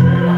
Amen.